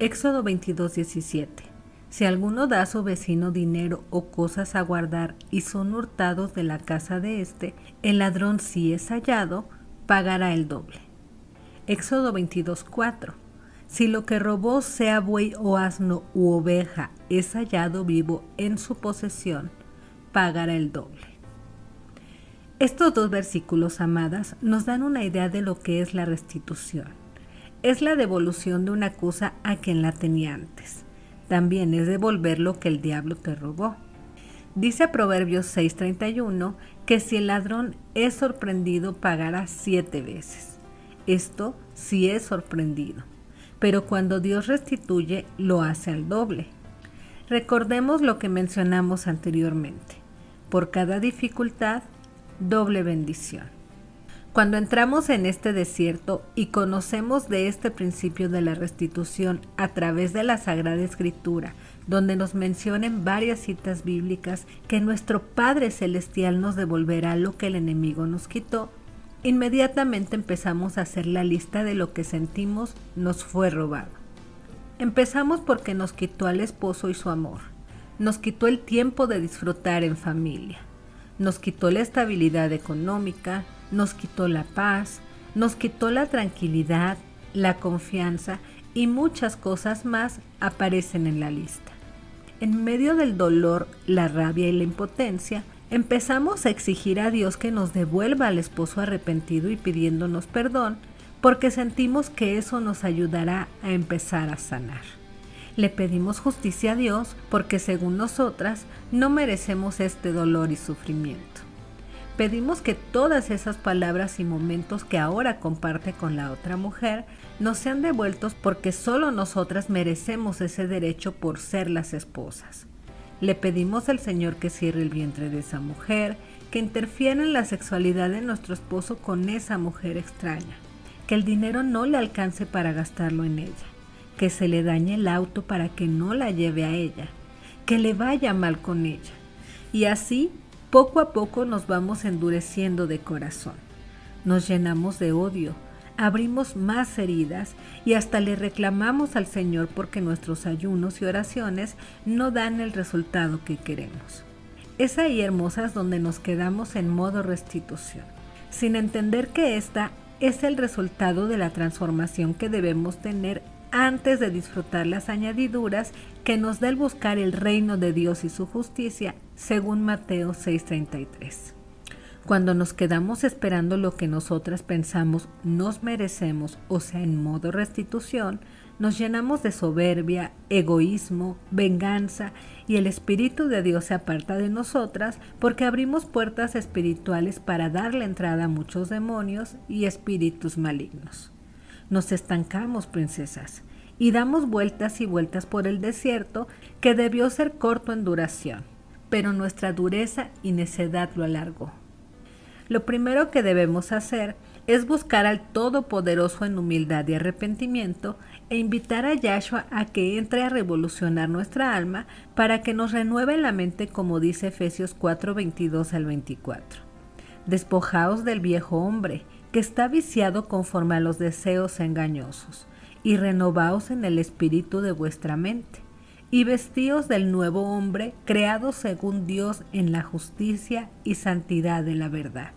Éxodo 22, 17. Si alguno da a su vecino dinero o cosas a guardar y son hurtados de la casa de éste, el ladrón si es hallado, pagará el doble. Éxodo 22, 4. Si lo que robó sea buey o asno u oveja es hallado vivo en su posesión, pagará el doble. Estos dos versículos, amadas, nos dan una idea de lo que es la restitución. Es la devolución de una cosa a quien la tenía antes. También es devolver lo que el diablo te robó. Dice Proverbios 6:31 que si el ladrón es sorprendido pagará siete veces. Esto sí es sorprendido. Pero cuando Dios restituye, lo hace al doble. Recordemos lo que mencionamos anteriormente. Por cada dificultad, doble bendición. Cuando entramos en este desierto y conocemos de este principio de la restitución a través de la Sagrada Escritura, donde nos mencionen varias citas bíblicas que nuestro Padre Celestial nos devolverá lo que el enemigo nos quitó, inmediatamente empezamos a hacer la lista de lo que sentimos nos fue robado. Empezamos porque nos quitó al esposo y su amor, nos quitó el tiempo de disfrutar en familia, nos quitó la estabilidad económica, nos quitó la paz, nos quitó la tranquilidad, la confianza y muchas cosas más aparecen en la lista. En medio del dolor, la rabia y la impotencia, empezamos a exigir a Dios que nos devuelva al esposo arrepentido y pidiéndonos perdón, porque sentimos que eso nos ayudará a empezar a sanar. Le pedimos justicia a Dios porque según nosotras no merecemos este dolor y sufrimiento. Pedimos que todas esas palabras y momentos que ahora comparte con la otra mujer nos sean devueltos porque solo nosotras merecemos ese derecho por ser las esposas. Le pedimos al Señor que cierre el vientre de esa mujer, que interfiera en la sexualidad de nuestro esposo con esa mujer extraña, que el dinero no le alcance para gastarlo en ella que se le dañe el auto para que no la lleve a ella, que le vaya mal con ella. Y así, poco a poco nos vamos endureciendo de corazón. Nos llenamos de odio, abrimos más heridas y hasta le reclamamos al Señor porque nuestros ayunos y oraciones no dan el resultado que queremos. Es ahí, hermosas, donde nos quedamos en modo restitución, sin entender que esta es el resultado de la transformación que debemos tener antes de disfrutar las añadiduras que nos da el buscar el reino de Dios y su justicia, según Mateo 6:33. Cuando nos quedamos esperando lo que nosotras pensamos nos merecemos, o sea, en modo restitución, nos llenamos de soberbia, egoísmo, venganza y el Espíritu de Dios se aparta de nosotras porque abrimos puertas espirituales para darle entrada a muchos demonios y espíritus malignos. Nos estancamos, princesas, y damos vueltas y vueltas por el desierto que debió ser corto en duración, pero nuestra dureza y necedad lo alargó. Lo primero que debemos hacer es buscar al Todopoderoso en humildad y arrepentimiento e invitar a Yahshua a que entre a revolucionar nuestra alma para que nos renueve la mente como dice Efesios 4, 22 al 24. Despojaos del viejo hombre que está viciado conforme a los deseos engañosos, y renovaos en el espíritu de vuestra mente, y vestíos del nuevo hombre, creado según Dios en la justicia y santidad de la verdad.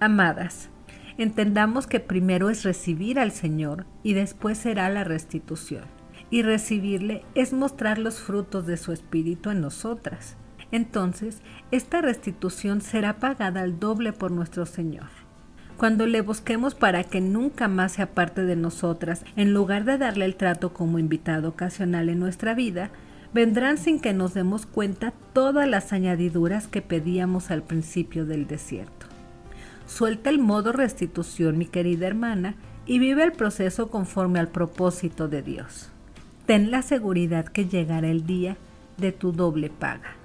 Amadas, entendamos que primero es recibir al Señor y después será la restitución. Y recibirle es mostrar los frutos de su espíritu en nosotras. Entonces, esta restitución será pagada al doble por nuestro Señor cuando le busquemos para que nunca más se aparte de nosotras, en lugar de darle el trato como invitado ocasional en nuestra vida, vendrán sin que nos demos cuenta todas las añadiduras que pedíamos al principio del desierto. Suelta el modo restitución, mi querida hermana, y vive el proceso conforme al propósito de Dios. Ten la seguridad que llegará el día de tu doble paga.